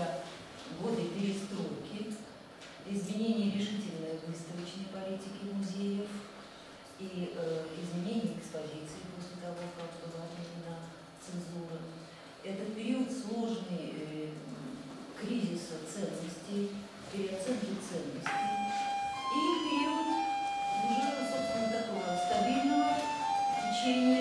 это годы перестройки, изменений решительной выставочной политики музеев и э, изменений экспозиции после того, как была отменена цензура. Этот период сложный э, кризиса ценностей, переоценки ценностей и период уже, собственно, такого стабильного течения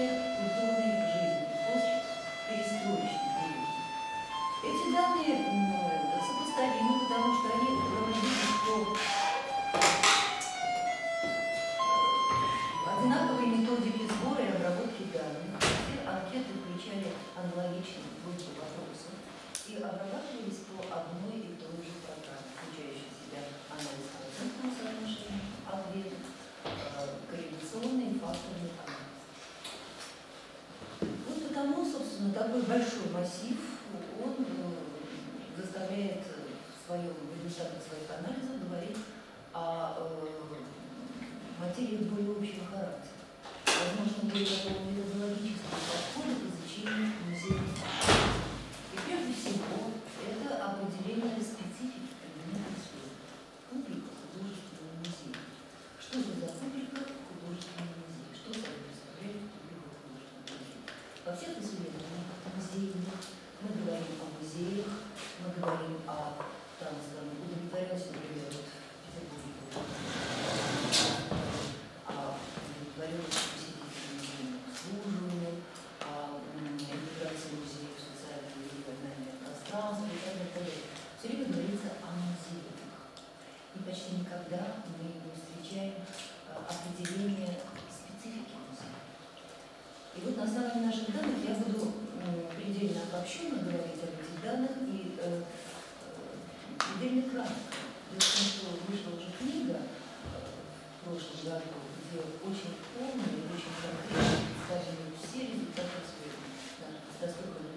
аналогичным группам вопросов и обрабатывались по одной и той же программе, включающей в себя анализ процентного соотношения, ответ, э, корреляционный и факторный анализ. Вот потому, собственно, такой большой массив, он э, заставляет э, в своем в результатах своих анализов говорить о э, материи более общего характера. Возможно, более такого методологического подхода помещений музея. И прежде всего, это определение специфики предмета искусства. Кубрик художественного музея. Что это за кубрик? вельми кратко. Дело что вышла уже книга э, в прошлом году, где очень полная и очень конкретно представлены все результаты эксперимента. Настолько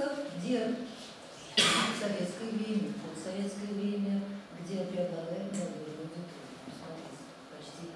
Ников дер в советское время, в советское время, где преобладает молодой аудитория, ну, почти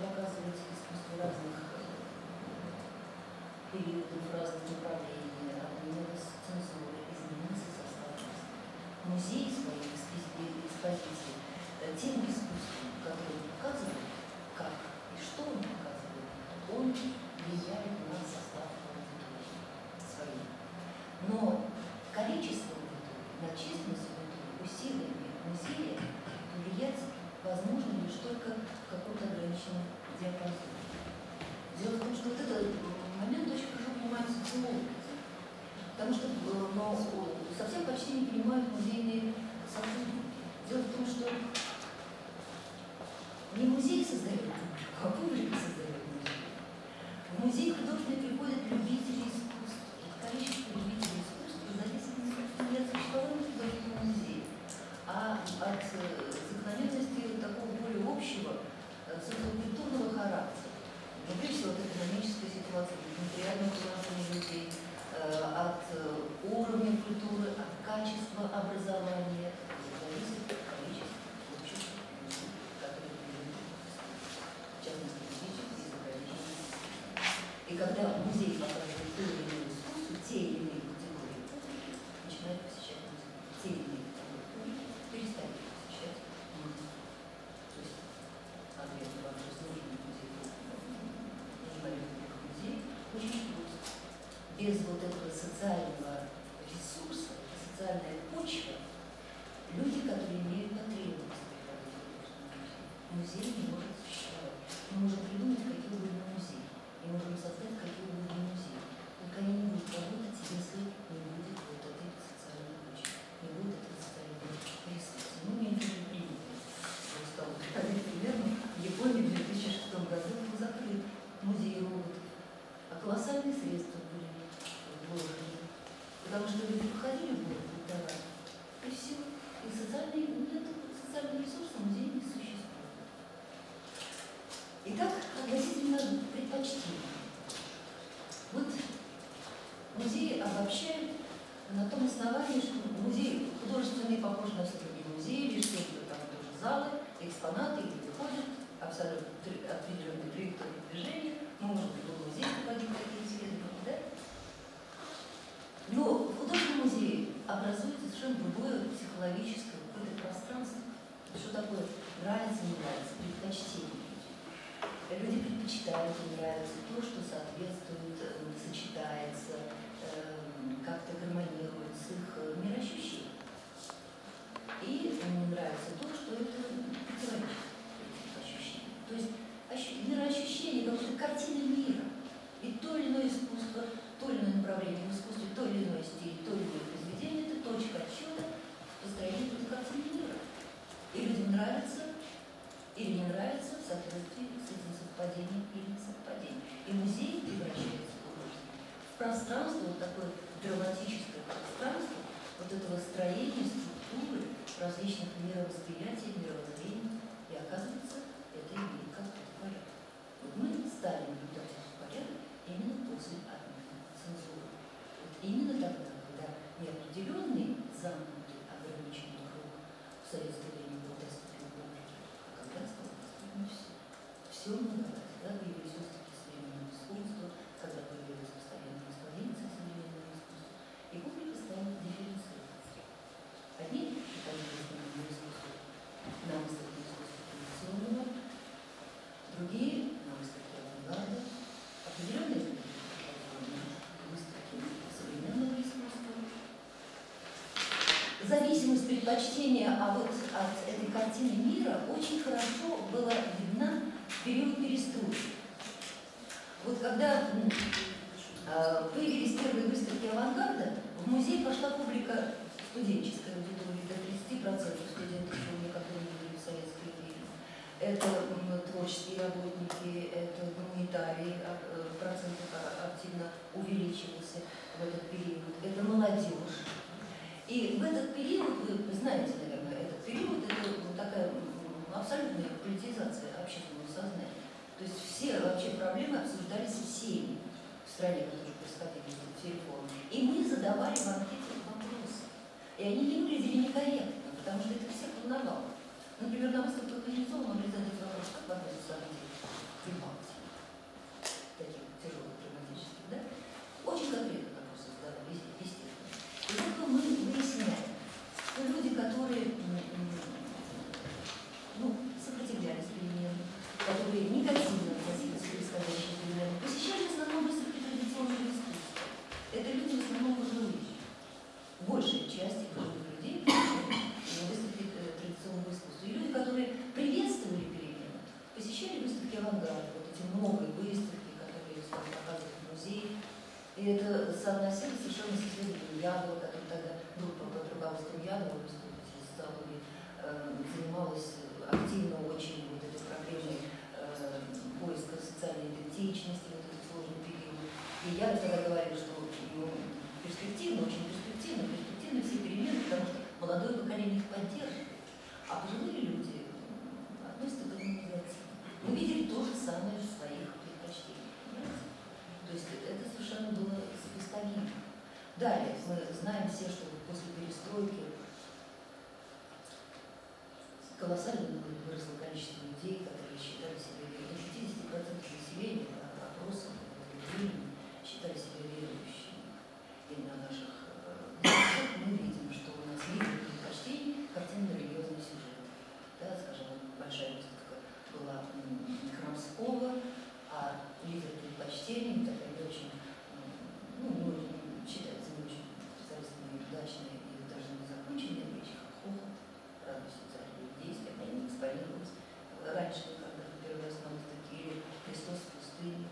доказывать искусство разных э, периодов, разных направлений, обменялась цензура, изменился состав. Музей своей экспозиции э, тем искусством, которое показывает, Дело в том, что не музей создает В 2006 году был закрыт музей роботов, а колоссальные средства. Люди предпочитают им нравится то, что соответствует, э, сочетается, эм, как-то гармонирует с их э, мироощущением. И им нравится то, что это противоречит этим. То есть мироощущение, как будто картина мира. и то или иное искусство, то или иное направление в искусстве, то или иное стиль, то или иное произведение – это точка отсчета построения картины мира. И людям нравится или не нравится в соответствии с этим совпадением или несовпадением. И музей превращается в пространство, вот такое драматическое пространство, вот этого строения, структуры различных мировосприятий, мировоззрений. И оказывается, это имеет какой-то порядок. Вот мы стали наблюдать этот порядок именно после отмены цензуры. Вот именно тогда, когда неопределенный замкнутый ограниченный круг в советское время был доступен публике, а когда стало доступно все. Все много, когда появились выставки современного искусства, когда появилась постоянная экспозиция современного искусства, и публика стала дифференцироваться. Одни приходили современное искусство на выставке искусства традиционного, другие на выставке авангарда, определенные люди приходили на выставки современного искусства, предпочтения а вот от этой картины мира очень хорошо была видна в период перестройки. Вот когда э, появились первые выставки авангарда, в музей пошла публика студенческая аудитория, до 30% студентов которые были в советское время. Это м, творческие работники, это гуманитарии, а, э, процент их а- активно увеличивался в этот период, это молодежь. И в этот период, вы знаете, наверное, этот период, это вот такая абсолютная политизация общественного сознания. То есть все вообще проблемы обсуждались всеми в стране, которые происходили эти реформы. И мы задавали в анкете вопросы. И они не выглядели некорректно, потому что это всех волновало. Например, на выставках Кузнецова могли задать вопрос, как вы относитесь к Прибалтии? Таких тяжелых драматических, да? Очень конкретно just колоссально выросло количество людей, которые считали себя. До 50% населения по опросам населения считали себя верующими. И на наших э, листах мы видим, что у нас лидер предпочтений картинно-религиозный сюжет. Да, скажем, вот большая выставка была м, Храмского, а лидер предпочтений, такая не очень, м, ну, не очень, считается не очень специалистами удачной и даже не законченной вещи, как хохот, радость социальных действий, они не экспонировались раньше, когда первый раз на выставке, или Христос в пустыне,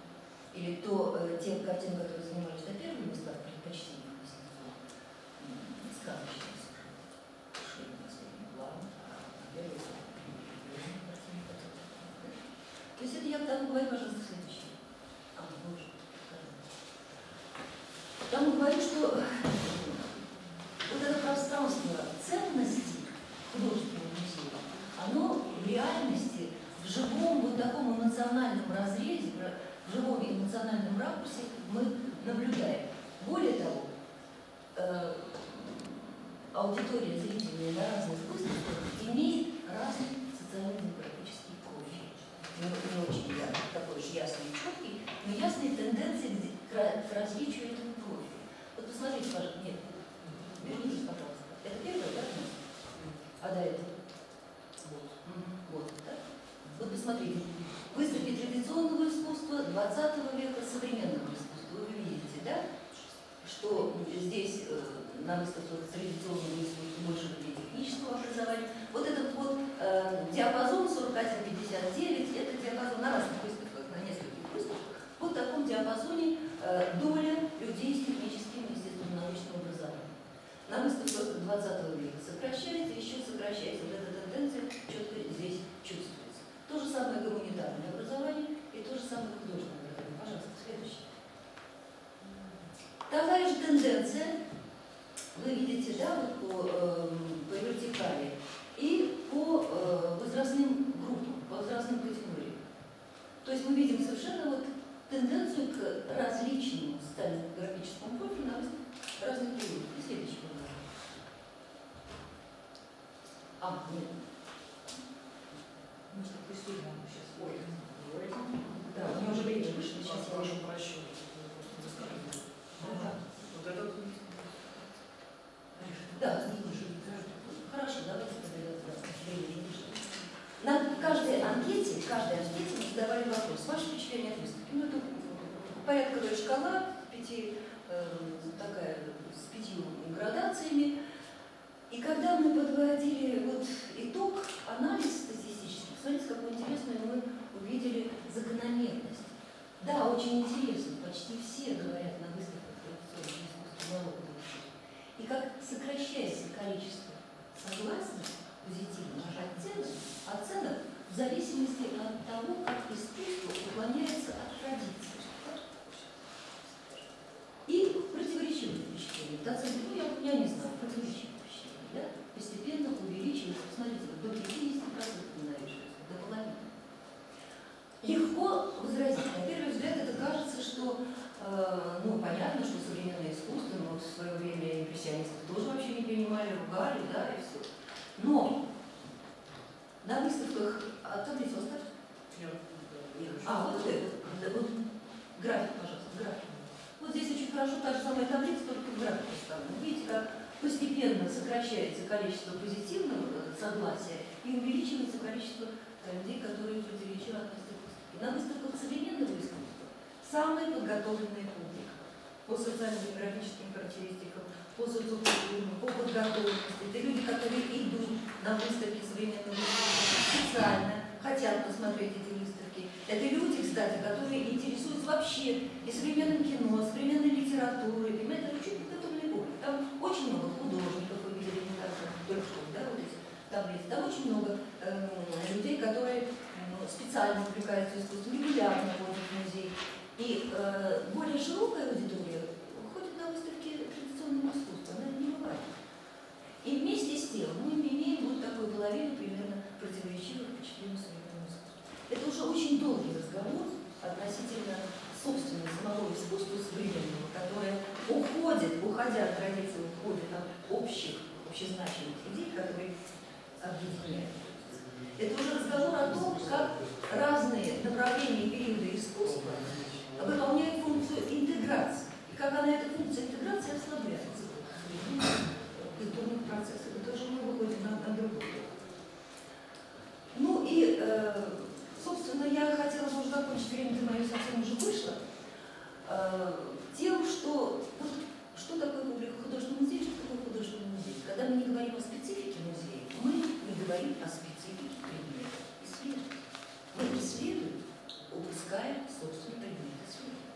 или то, э, те картины, которые занимались на первых местах предпочтений Христова, сказочные сюжеты, ушли на последний план, а на первый план религиозные картины, которые, да. То есть это я к тому говорю, пожалуйста, следующее. А, вы уже сказали. Там говорю, что вот это пространство ценностей художественного музея, оно в реальности, в живом вот таком эмоциональном разрезе, в живом эмоциональном ракурсе мы наблюдаем. Более того, э, аудитория зрительная на разных выставках имеет разный социально-демографический профиль. Не, не очень я, такой уж ясный и четкий, но ясные тенденции к, к, ра- к развитию этого профиля. Вот посмотрите, пожалуйста, нет, вернитесь, пожалуйста. Это первое, да? А до этого? Мгм, Вот, да? Вот посмотрите. Выставки традиционного искусства 20 века, выставку традиционного института больше и технического образования. Вот этот вот э, диапазон 41-59, это диапазон на разных выставках, на нескольких выставках, вот в таком диапазоне э, доля людей с техническим и естественно-научным образованием. На выставках 20 века сокращается, еще сокращается вот эта тенденция, четко здесь чувствуется. То же самое гуманитарное образование и то же самое художественное образование. Пожалуйста, следующий Такая же тенденция вы видите, да, вот по, э, по вертикали и по э, возрастным группам, по возрастным категориям. То есть мы видим совершенно вот тенденцию к различному сталинографическому профилю на разных периодах. И следующий вопрос. А, нет. Может, такой сюда? сейчас ой, Да, у меня уже время вышло, сейчас я уже. Пяти, э, такая, с пятью градациями. И когда мы подводили вот итог, анализ статистический, смотрите, какую интересную мы увидели закономерность. Да, очень интересно, почти все говорят на выставках традиционного искусства народного. И как сокращается количество согласных, позитивных оценок, оценок в зависимости от того, как искусство уклоняется от традиции. И противоречивые впечатления. Доцент, ну, я, я не знаю, противоречивые впечатления, да? Постепенно увеличивается, посмотрите, вот до 50% навешивается, до половины. Легко возразить. На первый взгляд это кажется, что, э, ну, понятно, что современное искусство, но вот в свое время импрессионистов тоже вообще не принимали, ругали, да, и все. Но на выставках, а таблицу оставьте. А, вот это, да, вот график, пожалуйста, график. Хорошо та же самая таблица, только в графике поставлена. Видите, как постепенно сокращается количество позитивного э, согласия и увеличивается количество э, людей, которые противоречиво относятся к выставке. На выставках современного искусства самая подготовленная публика по социально-демографическим характеристикам, по социокультурным, по подготовленности. Это люди, которые идут на выставки современного искусства специально, хотят посмотреть эти выставки. Это люди, кстати, которые интересуются вообще и современным кино, современной литературой, понимаете, это очень подготовленный публик. Там очень много художников, вы видели не так, только что, да, вот эти таблицы. Там очень много эм, людей, которые ну, специально увлекаются искусством, регулярно ходят в музей. И э, более широкая аудитория ходит на выставки традиционного искусства, она не бывает. И вместе с тем мы имеем вот такую половину примерно противоречивых впечатлений. Это уже очень долгий разговор относительно собственно самого искусства современного, которое уходит, уходя от традиции, уходит от общих, общезначимых идей, которые объединяют. Это уже разговор о том, как разные направления и периоды искусства выполняют функцию интеграции. И как она, эта функция интеграции ослабляется культурных процессах. Это уже мы выходим на, на другой. Ну и, э, собственно, я хотела бы уже закончить, время мое совсем уже вышло, э, тем, что вот, что такое публика художественного музея, что такое художественный музей. Когда мы не говорим о специфике музея, мы не говорим о специфике предмета исследования. Мы исследуем, упуская собственный предмет исследования.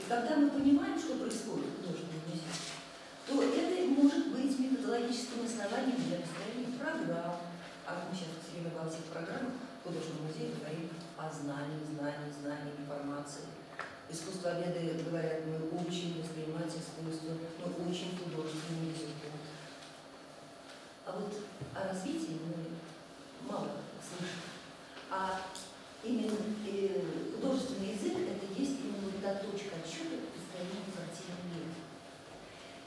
И когда мы понимаем, что происходит в художественном музее, то это может быть методологическим основанием для построения программ, а мы сейчас все время во всех программах художественного музея говорим о знании, знании, знании, информации. Искусство обеды говорят, мы учим воспринимать искусство, мы учим художественному языку. А вот о развитии мы мало слышим. А именно э, художественный язык это есть именно вот та точка отсчета построения картины мира.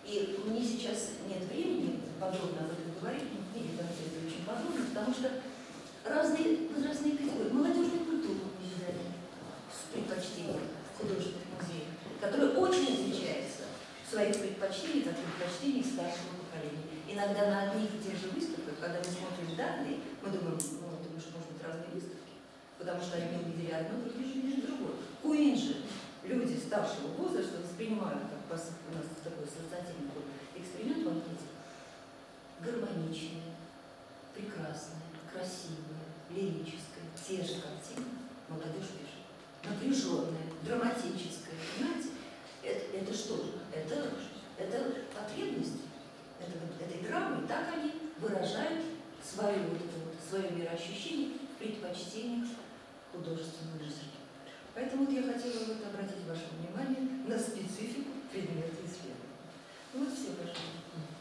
И мне сейчас нет времени подробно об этом говорить, но в книге там все это очень подробно, потому что разные возрастные категории, молодежная культура мы взяли с предпочтением художественных музеев, которая очень отличается в своих предпочтениях от предпочтений старшего поколения. Иногда на одних и тех же выставках, когда мы смотрим данные, мы думаем, ну, думаю, что может быть разные выставки, потому что одни увидели одно, другие же видели другое. Куин же люди старшего возраста воспринимают, как у нас такой ассоциативный эксперимент в анкете, гармоничное, прекрасное, красивое, лирическое, те же картины молодежь пишет. Напряженное, драматическое, понимаете? Это, это что же? Это, это потребность это, этой драмы, так они выражают свое, вот это вот, свое мироощущение в предпочтениях художественного языка. Поэтому вот я хотела вот обратить ваше внимание на специфику предмета исследования. Вот все, пожалуйста.